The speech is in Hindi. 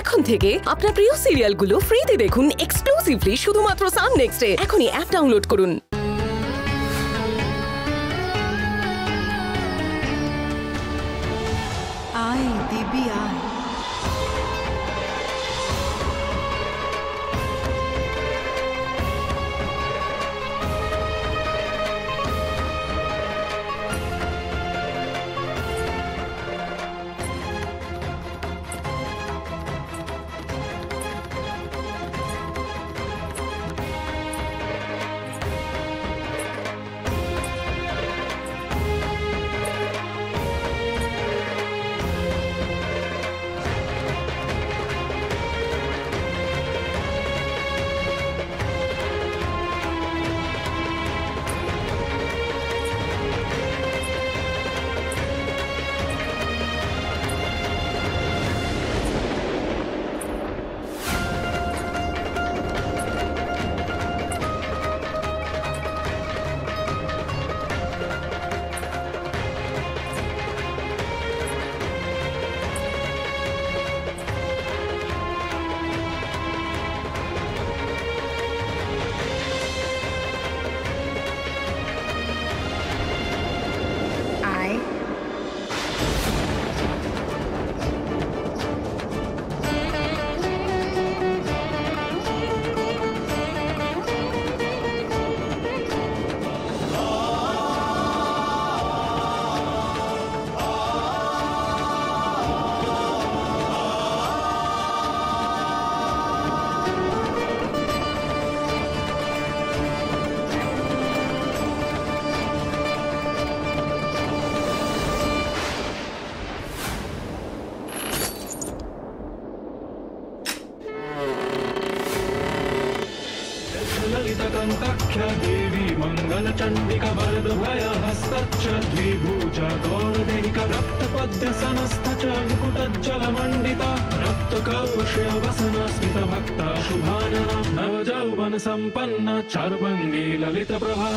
এখন থেকে আপনার প্রিয় সিরিয়ালগুলো ফ্রিতে দেখুন এক্সক্লুসিভলি শুধুমাত্র সান নেক্সটে এখনই অ্যাপ ডাউনলোড করুন। আই দিবি, আয়। ललितकण्ठाख्या देवी मङ्गलचण्डिका वरदभय द्विभूज गौरदेहिक रक्तपद्यसनस्थ च मुकुटज्जलमण्डिता रक्तकौशवसना स्मितभक्ता शुभानना नवजौवनसम्पन्ना चार्वङ्गी ललितप्रभा।